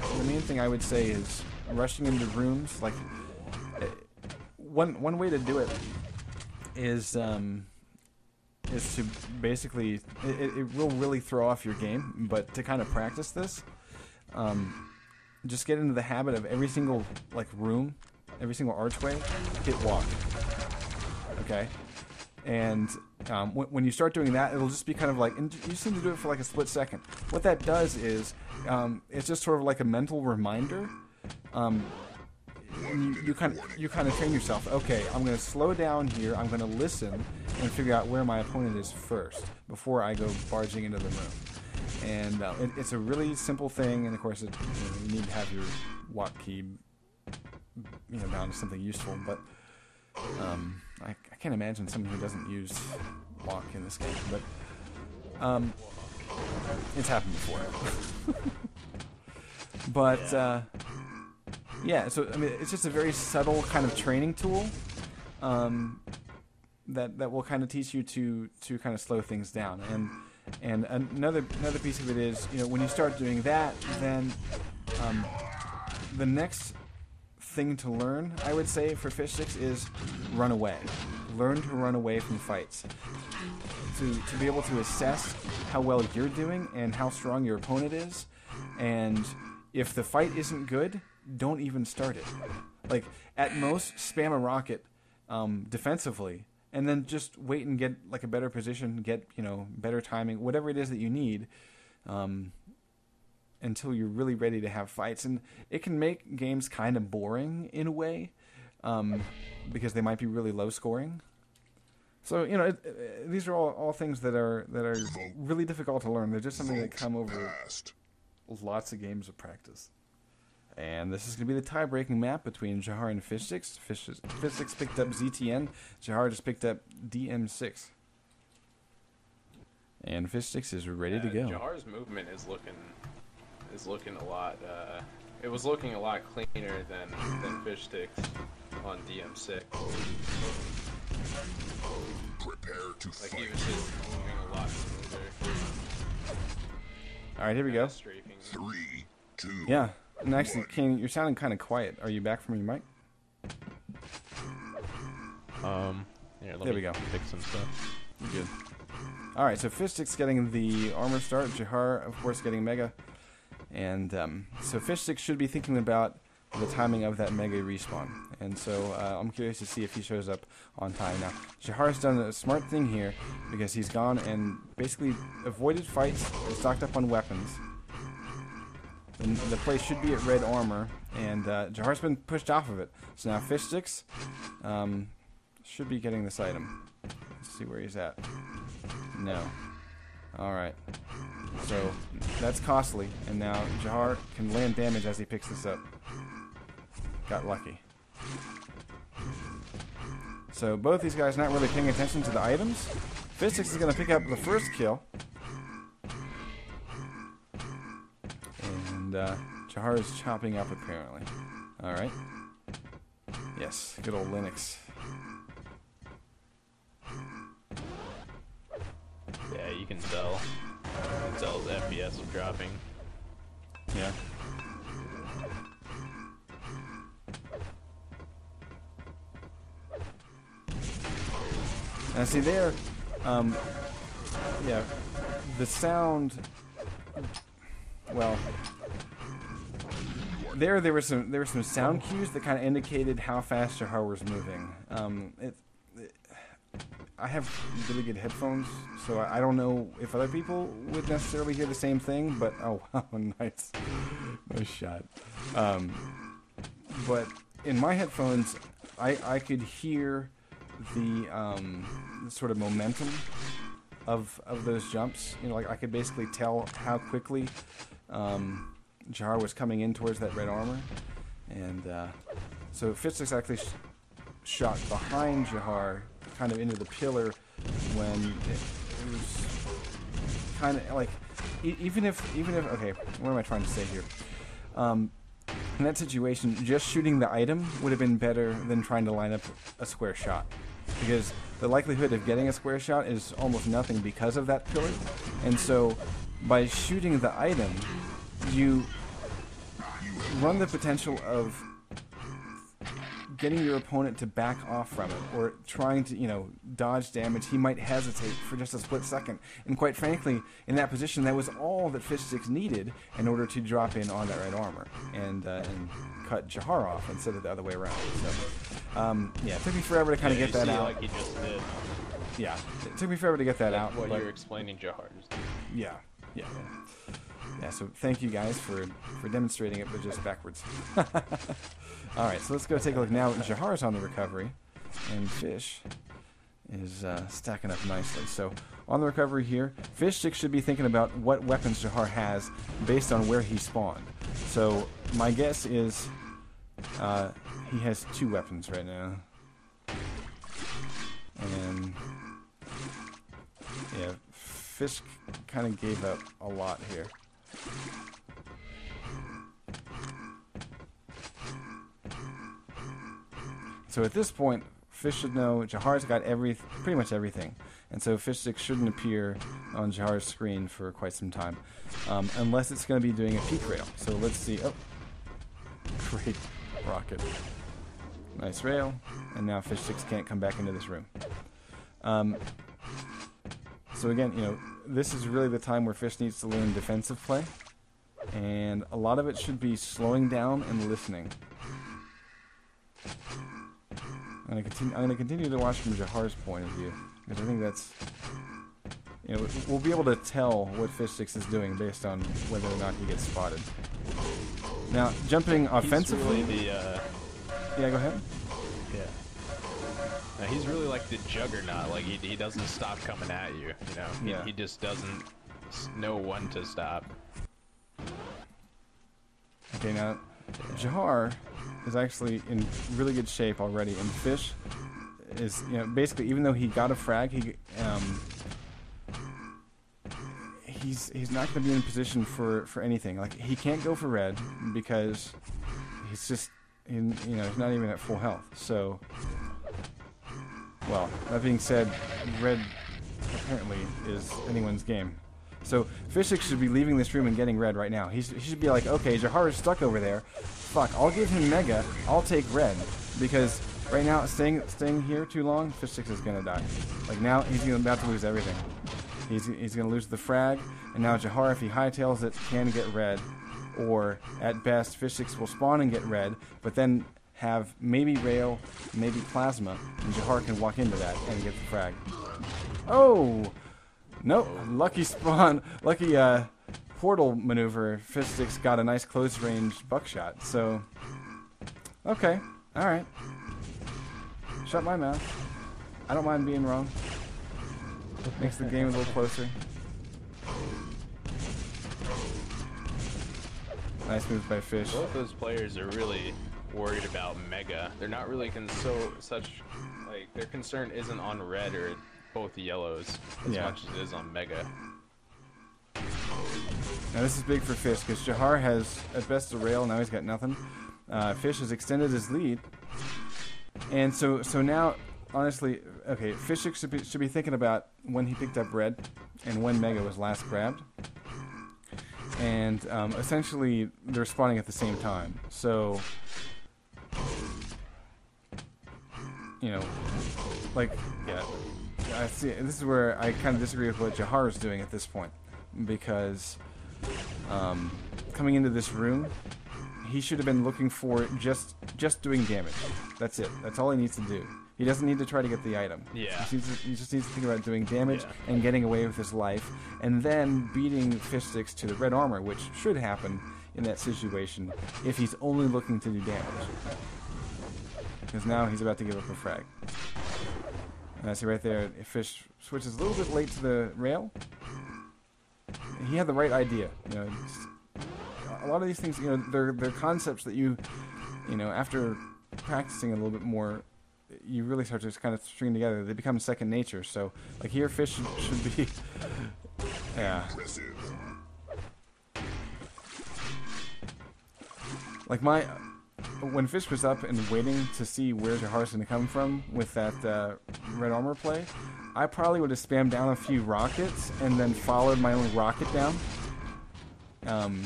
the main thing I would say is rushing into rooms. Like one one way to do it is um, is to basically it, it will really throw off your game. But to kind of practice this, um, just get into the habit of every single like room, every single archway, hit walk. Okay, and um, when, when you start doing that, it'll just be kind of like, and you need to do it for like a split second. What that does is, um, it's just sort of like a mental reminder. Um, you, you kind of you kind of train yourself. Okay, I'm going to slow down here. I'm going to listen and figure out where my opponent is first before I go barging into the room. And uh, it, it's a really simple thing. And of course, it, you, know, you need to have your walk key, you know, bound to something useful. But um, I, I, can't imagine someone who doesn't use walk in this game, but um, it's happened before. but uh, yeah, so I mean, it's just a very subtle kind of training tool um, that that will kind of teach you to to kind of slow things down. And and another another piece of it is, you know, when you start doing that, then um, the next thing to learn, I would say, for fish sticks is run away. Learn to run away from fights. To, to be able to assess how well you're doing and how strong your opponent is. And if the fight isn't good, don't even start it. Like, at most, spam a rocket um, defensively and then just wait and get like a better position, get, you know, better timing, whatever it is that you need. Um, until you're really ready to have fights. And it can make games kind of boring in a way um, because they might be really low scoring. So you know, it, it, these are all, all things that are that are really difficult to learn. They're just something that come over lots of games of practice. And this is going to be the tie-breaking map between Jahar and Fishsticks. Fishsticks picked up ZTN. Jahar just picked up DM6. And Fishsticks is ready yeah, to go. Jahar's movement is looking is looking a lot. Uh, it was looking a lot cleaner than than fish sticks on DM6. Prepare to like fight. he was just moving a lot smoother. All right, here we go. Three, two. Yeah, and actually, King, you're sounding kind of quiet. Are you back from your mic? Um, yeah, there we go. Pick some stuff. Good. All right, so Fishstick's getting the armor start. Jahar, of course, getting Mega. And um, so Fishstick should be thinking about the timing of that Mega respawn. And so uh, I'm curious to see if he shows up on time. Now, Jahar's done a smart thing here because he's gone and basically avoided fights, and stocked up on weapons. And the place should be at red armor, and uh, Jahar's been pushed off of it. So now Fishsticks um, should be getting this item. Let's see where he's at. No. Alright. So that's costly, and now Jahar can land damage as he picks this up. Got lucky. So both these guys not really paying attention to the items. Fishsticks is going to pick up the first kill. And uh, Jahar is chopping up apparently. Alright. Yes, good old Linux. Yeah, you can tell. Zel's FPS are dropping. Yeah. Now see there, um, yeah, the sound, well, there there were some there were some sound cues that kind of indicated how fast your hardware was moving. Um, it, I have really good headphones, so I don't know if other people would necessarily hear the same thing. But oh, wow, nice, nice shot. Um, but in my headphones, I I could hear the, um, sort of momentum of of those jumps. You know, like I could basically tell how quickly um, Jahar was coming in towards that red armor, and uh, so Fitz actually sh shot behind Jahar kind of into the pillar when it, it was kind of like e even if even if okay, what am I trying to say here? Um, in that situation, just shooting the item would have been better than trying to line up a square shot, because the likelihood of getting a square shot is almost nothing because of that pillar, and so by shooting the item, you run the potential of getting your opponent to back off from it or trying to, you know, dodge damage, he might hesitate for just a split second. And quite frankly, in that position, that was all that Fish Sticks needed in order to drop in on that red armor and uh, and cut Jahar off instead of the other way around. So, um, yeah, it took me forever to kind of Yeah, get that out. Like he just did. yeah, it took me forever to get that out. what but- you're explaining, Jahar's. yeah, yeah, yeah. Yeah, so thank you guys for for demonstrating it, but just backwards. All right, so let's go take a look now. Jahar's on the recovery, and Fish is uh, stacking up nicely. So on the recovery here, Fish should be thinking about what weapons Jahar has based on where he spawned. So my guess is uh, he has two weapons right now, and yeah, Fish kind of gave up a lot here. So at this point, Fish should know Jahar's got every pretty much everything, and so Fish Stick shouldn't appear on Jahar's screen for quite some time, um, unless it's going to be doing a peek rail. So let's see. Oh, great rocket, nice rail, and now Fish Sticks can't come back into this room. Um, so again, you know, this is really the time where Fish needs to learn defensive play, and a lot of it should be slowing down and listening. I'm gonna continue. I'm gonna continue to watch from Jahar's point of view because I think that's, you know, we'll be able to tell what Fish Sticks is doing based on whether or not he gets spotted. Now, jumping offensively, really the. Uh, yeah, go ahead. He's really like the juggernaut. Like he, he doesn't stop coming at you. You know. He, Yeah. he just doesn't know when to stop. Okay, now Jahar is actually in really good shape already, and Fish is, you know, basically even though he got a frag, he um, he's he's not going to be in position for for anything. Like he can't go for red because he's just in, you know, he's not even at full health. So, well, that being said, red apparently is anyone's game. So Fishik should be leaving this room and getting red right now. He's, he should be like, okay, Jahar is stuck over there. Fuck, I'll give him Mega. I'll take red because right now staying staying here too long, Fishik is gonna die. Like now he's about to lose everything. He's, he's gonna lose the frag, and now Jahar, if he hightails it, can get red, or at best Fishix will spawn and get red, but then have maybe rail, maybe plasma, and Jahar can walk into that and get the frag. Oh. Nope. Lucky spawn. Lucky uh, portal maneuver. Fistix got a nice close range buckshot. So, okay. All right. Shut my mouth. I don't mind being wrong. Makes the game a little closer. Nice move by Fish. Both those players are really worried about Mega. They're not really con- so such like their concern isn't on red or both yellows as Yeah. much as it is on Mega. Now this is big for Fish because Jahar has at best a rail. Now he's got nothing. Uh, Fish has extended his lead, and so so now honestly, okay, Fish should be, should be thinking about when he picked up red and when Mega was last grabbed, and um, essentially they're spawning at the same time. So you know, like yeah, I see. This is where I kind of disagree with what Jahar is doing at this point because um, coming into this room, he should have been looking for just just doing damage. That's it. That's all he needs to do. He doesn't need to try to get the item. Yeah. He just needs to, he just needs to think about doing damage Yeah. and getting away with his life, and then beating fish sticks to the red armor, which should happen in that situation if he's only looking to do damage. Because now he's about to give up a frag. And I see right there, fish switches a little bit late to the rail, he had the right idea. You know, a lot of these things, you know, they're they're concepts that you, you know, after practicing a little bit more, you really start to kind of string together. They become second nature. So, like here, fish should be, yeah. Like my, when fish was up and waiting to see where Jahar's going to come from with that uh, red armor play, I probably would have spammed down a few rockets and then followed my own rocket down. Um,